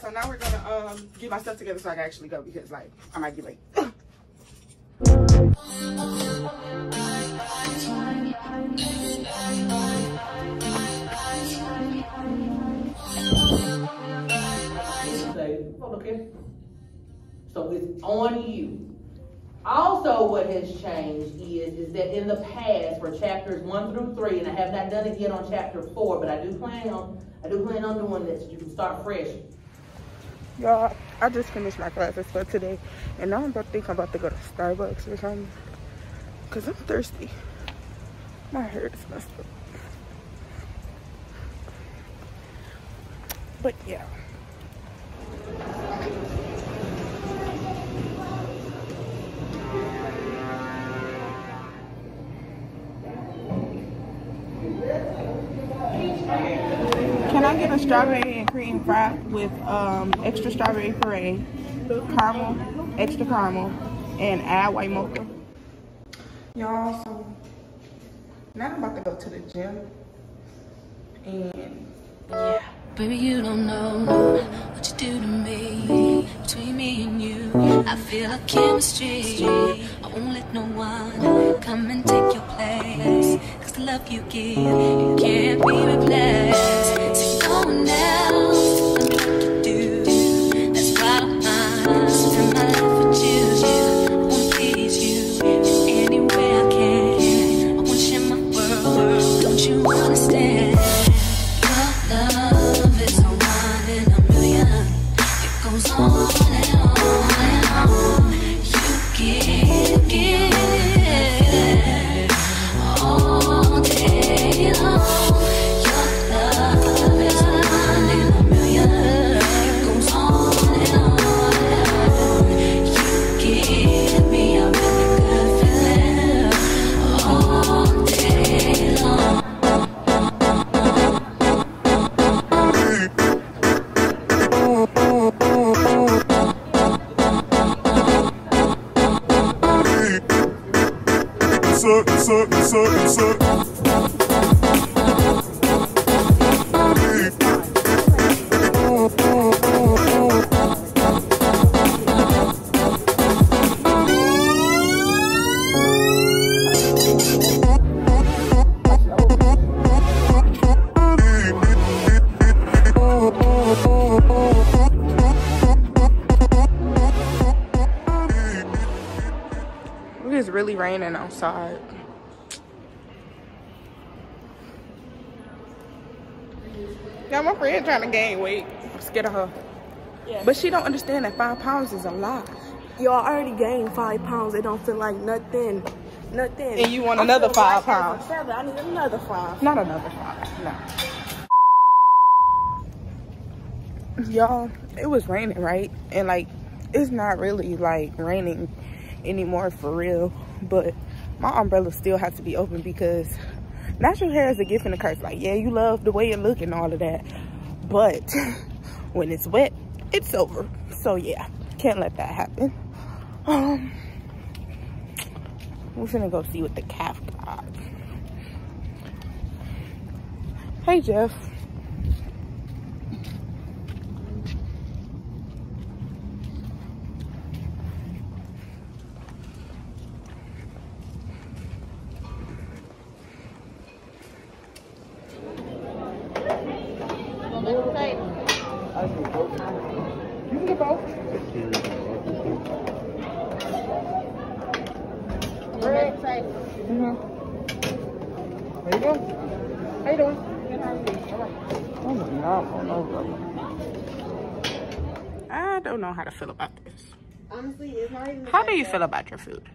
so now we're gonna um, get my stuff together so I can actually go because like I might be late. okay. So it's on you. Also, what has changed is, is that in the past, for chapters one through three, and I have not done it yet on chapter four, but I do plan on, I do plan on doing this. You can start fresh. Y'all, I just finished my classes for today, and now I'm about to think I'm about to go to Starbucks or something, cause I'm thirsty. My hair is messed up. But yeah. Can a strawberry and cream fry with um, extra strawberry puree, caramel, extra caramel, and add white mocha? Y'all, so now I'm about to go to the gym. And yeah. Baby, you don't know what you do to me. Between me and you, I feel a chemistry. I won't let no one come and take your place. Cause the love you give, it can't be replaced. So no Suck, suck, suck, suck. Really raining outside. Yeah, my friend trying to gain weight. I'm scared of her. But she don't understand that five pounds is a lot. Y'all already gained five pounds. It don't feel like nothing. Nothing. And you want I'm another five pounds. Seven. I need another five. Not another five. No. Y'all, it was raining, right? And like, it's not really like raining anymore for real. But my umbrella still has to be open because natural hair is a gift and a curse. Like, yeah, you love the way you look and all of that. But when it's wet, it's over. So yeah, can't let that happen. Um, we're gonna go see what the caf got. Hey, Jeff. You can get both. Mm-hmm. There you go. How you doing? Oh my God, oh no, brother. I don't know how to feel about this. Honestly, it's not even. How do you feel about your food?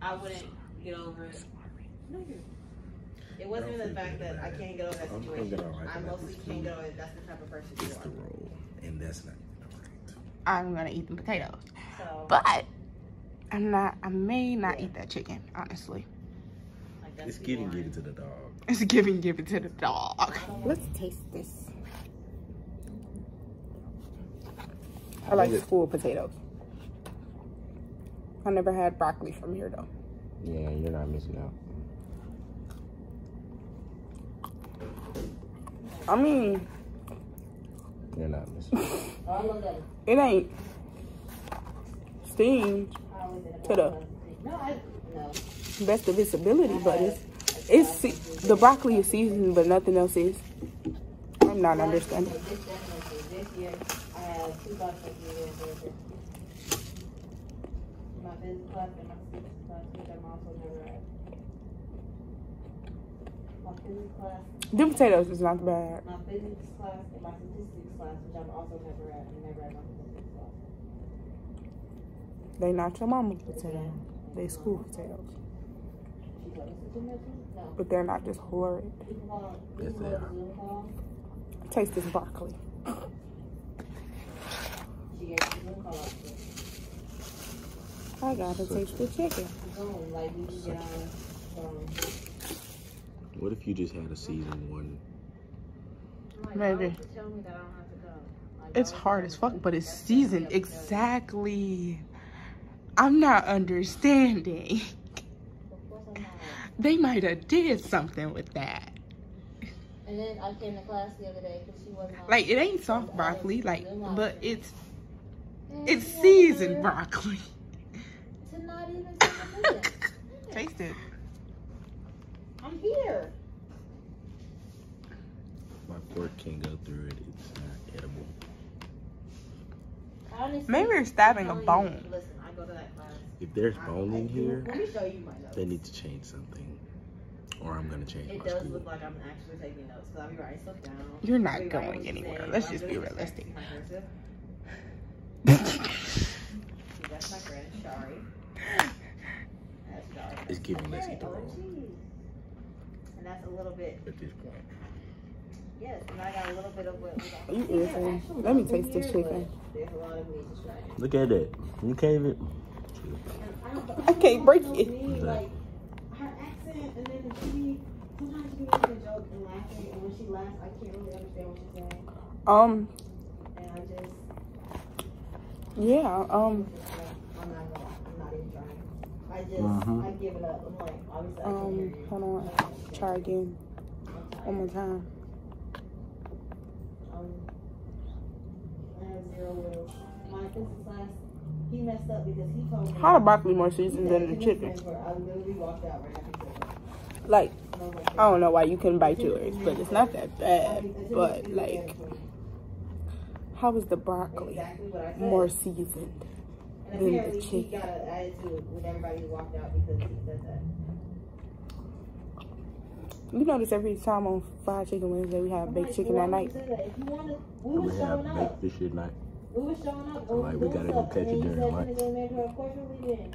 I wouldn't get over it. It wasn't even the fact that I can't get over that I'm- I'm situation. gonna I mostly can't get over it. That's the type of person you It's the are. roll, and that's not right. I'm gonna eat the potatoes, So, but I'm not. I may not eat that chicken, honestly. Like, that's It's the getting give it to the dog. It's giving, give it to the dog. Let's taste this. I like school potatoes. I never had broccoli from here though. Yeah, you're not missing out. I mean, You're not missing out. it ain't steamed to the Of its ability, but it's it's the broccoli is seasoned, but nothing else is. I'm not understanding. Them potatoes is not bad. my physics class and my statistics class, which I'm also never at, never at my statistics class. They not your mama potato. They school potatoes, She's like, "Is it too much?" No. but they're not just horrid. You can call, you Yes, they are. to Zoom call. Taste this broccoli. She gave me Zoom call out to I gotta taste the chicken. Zoom, like we can get on, um, What if you just had a season one? Maybe. tell me that I don't have to go. Like, It's hard you as fuck, but it's That's seasoned definitely upsetting. exactly. I'm not understanding. Of course They might have did something with that. And then I came to class the other day because she wasn't. Like it ain't soft broccoli, like, but it's And it's seasoned over broccoli. To not even. Taste it. I'm here. My fork can't go through it. It's not edible. Honestly, Maybe you're stabbing a I'm telling bone. you, Listen, I go to that class. If there's bone in here, Let me show you my notes. they need to change something, or I'm gonna change It my does school. look like I'm actually taking notes because I'll be writing stuff down. You're not I'll going what anywhere. saying, Let's but I'm just be realistic. practice my cursive. See, That's my friend, Shari. That's Shari. It's giving let's eat the Oh, roll. And that's a little bit, at this point. yes, and I got a little bit of what we got. You See, there Let me taste this chicken. There's a lot of meat to try. Look at that. You can't even. I can't break it. Like, her accent, and then she, sometimes she a joke and laughing, and when she laughs, I can't really understand what she's saying. Um, And I just, yeah, um, I'm not I'm not. I just, Mhm. I give it up. I'm like, I um, hold on. Try again. One more time. Um, I have zero. My physics class, he messed up because he told me. How the broccoli more seasoned than the chicken? friends were- I literally walked out right after he said that. Like, I was like, I don't know why you couldn't bite yours, but it's not that bad. But like, how is the broccoli Exactly what I said. more seasoned? And And And the apparently he chicken. got an attitude with everybody who walked out because he said that. You notice every time on Fried Chicken Wednesday we have baked chicken why that night. you say that? If you wanted, we I'm were gonna showing have baked fish at night. We were showing up. I'm we gotta go catch it during lunch. you said, "Finna get married to her." Of course we're leaving.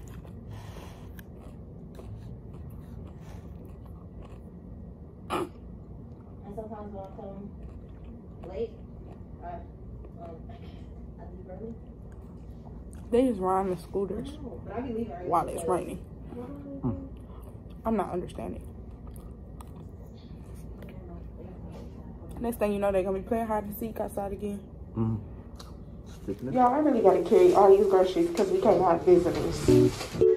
And sometimes when I come late, I, um, I leave early. They just ride the scooters know, but I be leaving early. while it's raining. I'm not understanding. Next thing you know, they're gonna be playing hide and seek outside again. Mm. Sticking it. Y'all, I really gotta carry all these groceries because we can't have visitors.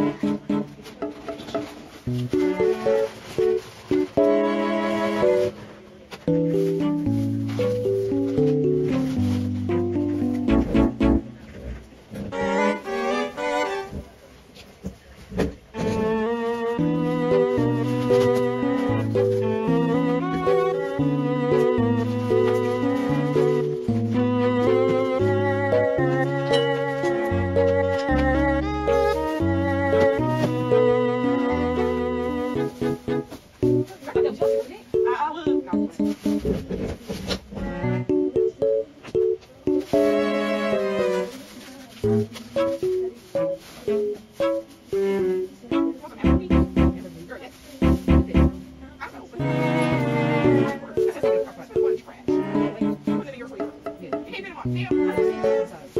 Thank you. Thank you.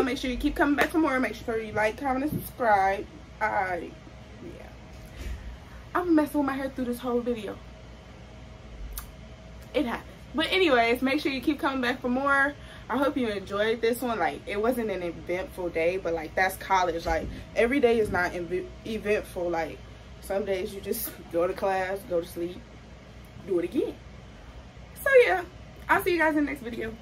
video. Make sure you keep coming back for more. Make sure you like, comment, and subscribe. I, yeah. I'm messing with my hair through this whole video. It happens. But anyways, make sure you keep coming back for more. I hope you enjoyed this one. Like, it wasn't an eventful day, but like, that's college. Like, every day is not eventful. Like, some days you just go to class, go to sleep, do it again. So yeah, I'll see you guys in the next video.